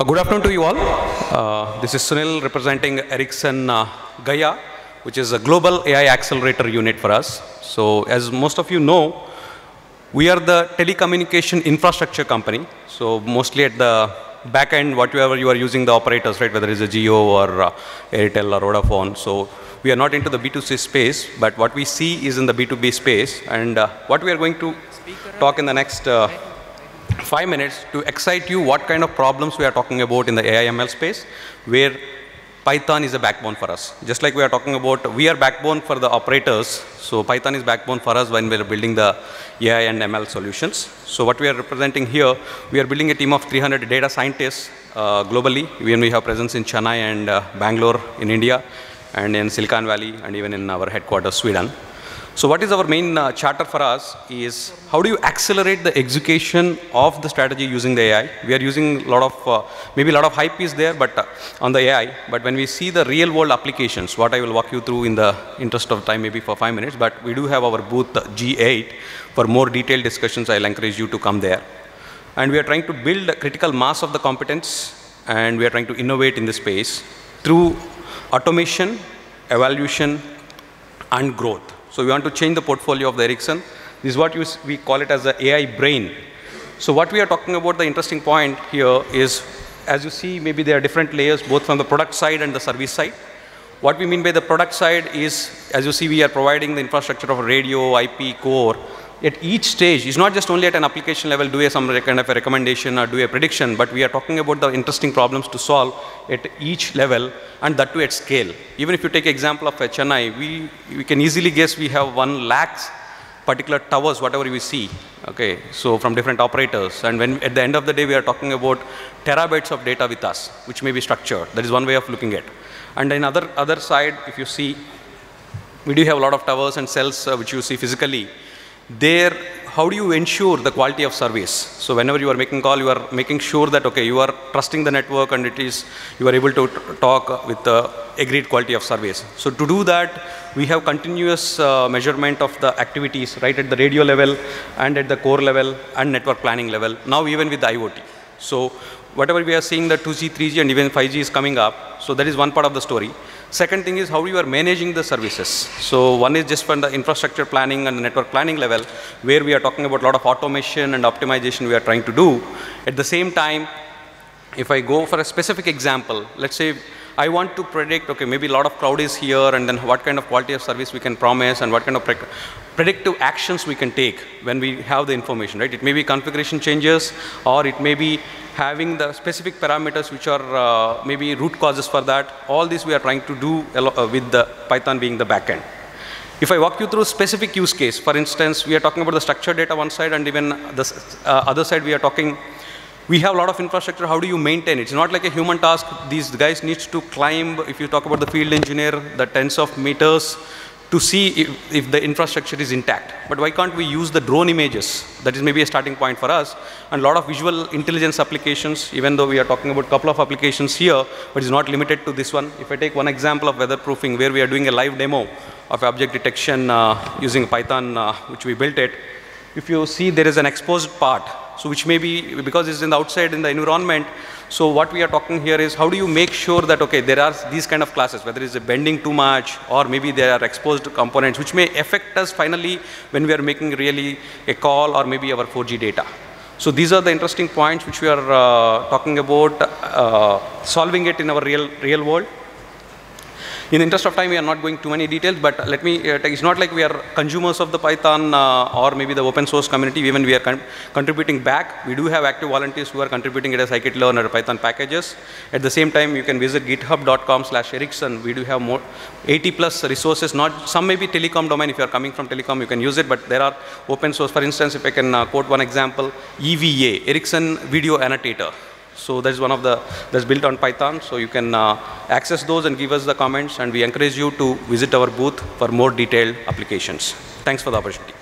Uh, Good afternoon to you all. Uh, This is Sunil representing Ericsson uh, Gaia, which is a global AI accelerator unit for us. So as most of you know, we are the telecommunication infrastructure company. So mostly at the back end, whatever you are using the operators, right, whether it's a Jio or uh, Airtel or Vodafone. So we are not into the B2C space, but what we see is in the B2B space. And uh, what we are going to talk in the next uh, five minutes to excite you what kind of problems we are talking about in the AI/ML space, where Python is a backbone for us. Just like we are talking about, we are backbone for the operators. So Python is backbone for us when we are building the AI and ML solutions. So what we are representing here, we are building a team of 300 data scientists uh, globally. Even we have presence in Chennai and uh, Bangalore in India, and in Silicon Valley, and even in our headquarters, Sweden. So what is our main uh, charter for us is how do you accelerate the execution of the strategy using the AI? We are using a lot of, uh, maybe a lot of hype is there but uh, on the AI, but when we see the real world applications, what I will walk you through in the interest of time, maybe for five minutes, but we do have our booth uh, G8. For more detailed discussions, I'll encourage you to come there. And we are trying to build a critical mass of the competence and we are trying to innovate in this space through automation, evaluation, and growth. So we want to change the portfolio of the Ericsson. This is what you, we call it as the AI brain. So what we are talking about, the interesting point here is, as you see, maybe there are different layers, both from the product side and the service side. What we mean by the product side is, as you see, we are providing the infrastructure of radio, IP, core. At each stage, it's not just only at an application level, do a some kind of a recommendation or do a prediction, but we are talking about the interesting problems to solve at each level and that too at scale. Even if you take example of Chennai, we, we can easily guess we have one lakhs particular towers, whatever we see, okay, so from different operators. And when at the end of the day, we are talking about terabytes of data with us, which may be structured. That is one way of looking at. And then other, other side, if you see, we do have a lot of towers and cells uh, which you see physically. There, how do you ensure the quality of service? So whenever you are making call, you are making sure that okay, you are trusting the network and it is you are able to talk with the agreed quality of service. So to do that, we have continuous uh, measurement of the activities right at the radio level and at the core level and network planning level. Now even with the IoT. So whatever we are seeing, the 2G, 3G, and even 5G is coming up. So that is one part of the story. Second thing is how you are managing the services. So one is just from the infrastructure planning and network planning level, where we are talking about a lot of automation and optimization we are trying to do. At the same time, if I go for a specific example, let's say I want to predict, okay, maybe a lot of crowd is here, and then what kind of quality of service we can promise, and what kind of pre- predictive actions we can take when we have the information, right? It may be configuration changes, or it may be having the specific parameters which are uh, maybe root causes for that. All this we are trying to do uh, with the Python being the backend. If I walk you through specific use case, for instance, we are talking about the structured data one side, and even the uh, other side we are talking we have a lot of infrastructure how do you maintain it it's not like a human task these guys needs to climb if you talk about the field engineer the tens of meters to see if, if the infrastructure is intact. But why can't we use the drone images? That is maybe a starting point for us. And a lot of visual intelligence applications even though we are talking about a couple of applications here but it's not limited to this one. If i take one example of weatherproofing where we are doing a live demo of object detection uh, using python uh, which we built it if you see there is an exposed part so which may be because it's in the outside in the environment. So what we are talking here is how do you make sure that okay there are these kind of classes whether it's a bending too much or maybe there are exposed components which may affect us finally when we are making really a call or maybe our 4g data. So these are the interesting points which we are uh, talking about uh, solving it in our real real world in the interest of time, we are not going too many details, but let me, uh, it's not like we are consumers of the Python uh, or maybe the open source community, even we are con- contributing back. We do have active volunteers who are contributing it as scikit-learn or Python packages. At the same time, you can visit github.com slash Ericsson. We do have more 80 plus resources, not, some may be telecom domain. If you are coming from telecom, you can use it, but there are open source. For instance, if I can uh, quote one example, EVA, Ericsson Video Annotator. So that is one of the that's built on Python. So you can uh, access those and give us the comments, and we encourage you to visit our booth for more detailed applications. Thanks for the opportunity.